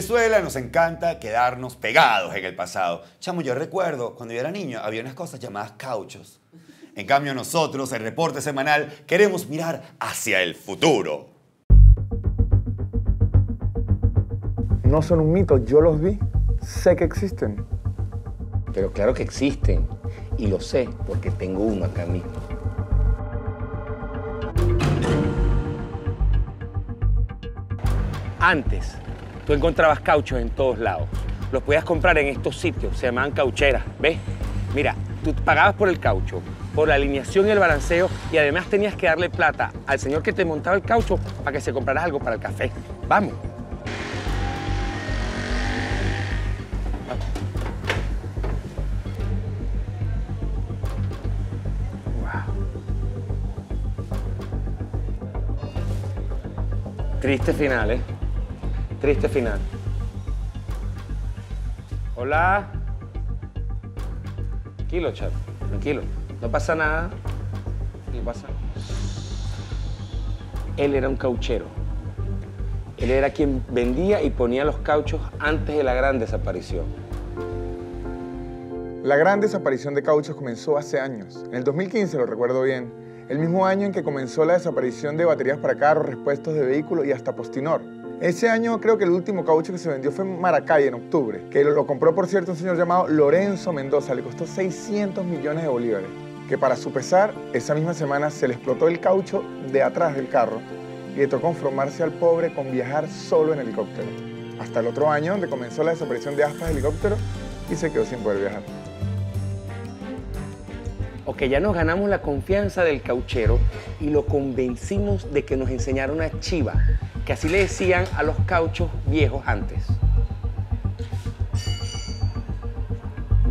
Venezuela nos encanta quedarnos pegados en el pasado. Chamo, yo recuerdo, cuando yo era niño, había unas cosas llamadas cauchos. En cambio, nosotros, el reporte semanal, queremos mirar hacia el futuro. No son un mito, yo los vi, sé que existen. Pero claro que existen. Y lo sé porque tengo uno acá mismo. Antes, tú encontrabas cauchos en todos lados. Los podías comprar en estos sitios, se llamaban caucheras, ¿ves? Mira, tú pagabas por el caucho, por la alineación y el balanceo y además tenías que darle plata al señor que te montaba el caucho para que se comprara algo para el café. Vamos. Triste final, ¿eh? Triste final. Hola. Tranquilo, chavo. Tranquilo. No pasa nada. No pasa. Él era un cauchero. Él era quien vendía y ponía los cauchos antes de la gran desaparición. La gran desaparición de cauchos comenzó hace años. En el 2015, lo recuerdo bien, el mismo año en que comenzó la desaparición de baterías para carros, repuestos de vehículos y hasta Postinor. Ese año creo que el último caucho que se vendió fue en Maracay en octubre, que lo, compró por cierto un señor llamado Lorenzo Mendoza, le costó 600 millones de bolívares, que para su pesar, esa misma semana se le explotó el caucho de atrás del carro y le tocó conformarse al pobre con viajar solo en helicóptero. Hasta el otro año, donde comenzó la desaparición de aspas de helicóptero y se quedó sin poder viajar. Ok, ya nos ganamos la confianza del cauchero y lo convencimos de que nos enseñara una chiva, que así le decían a los cauchos viejos antes.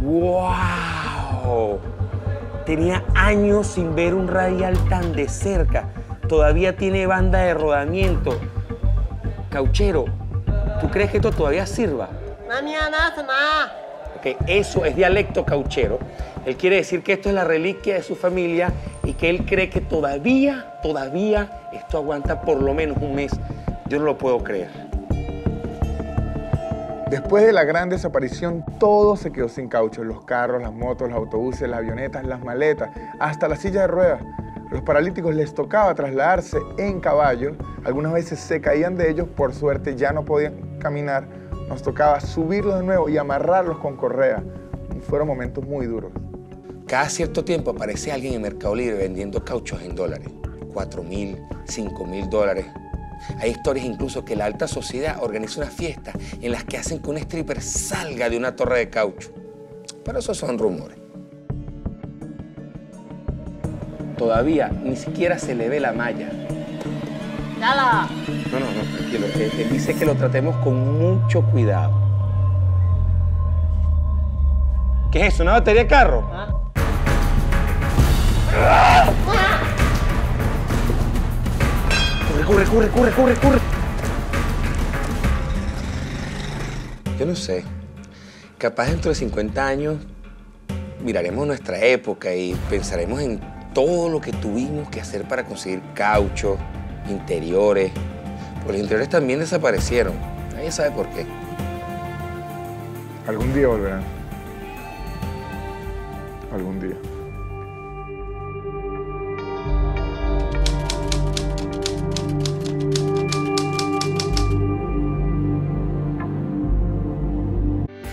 ¡Wow! Tenía años sin ver un radial tan de cerca. Todavía tiene banda de rodamiento. Cauchero, ¿tú crees que esto todavía sirva? Ok, eso es dialecto cauchero. Él quiere decir que esto es la reliquia de su familia y que él cree que todavía, todavía esto aguanta por lo menos un mes. Yo no lo puedo creer. Después de la gran desaparición, todo se quedó sin caucho. Los carros, las motos, los autobuses, las avionetas, las maletas, hasta las sillas de ruedas. A los paralíticos les tocaba trasladarse en caballo. Algunas veces se caían de ellos, por suerte ya no podían caminar. Nos tocaba subirlos de nuevo y amarrarlos con correa. Y fueron momentos muy duros. Cada cierto tiempo aparece alguien en Mercado Libre vendiendo cauchos en dólares. 4 mil, 5 mil dólares. Hay historias incluso que la alta sociedad organiza una fiesta en las que hacen que un stripper salga de una torre de caucho. Pero esos son rumores. Todavía ni siquiera se le ve la malla. No, no, no, tranquilo. Él, él dice que lo tratemos con mucho cuidado. ¿Qué es eso? ¿Una batería de carro? Corre, corre, corre, corre, corre. Yo no sé. Capaz dentro de 50 años miraremos nuestra época y pensaremos en todo lo que tuvimos que hacer para conseguir caucho, interiores. Pues los interiores también desaparecieron. Nadie sabe por qué. Algún día volverán. Algún día.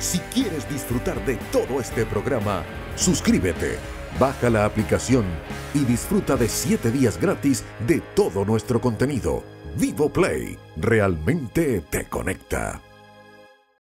Si quieres disfrutar de todo este programa, suscríbete, baja la aplicación y disfruta de 7 días gratis de todo nuestro contenido. Vivo Play realmente te conecta.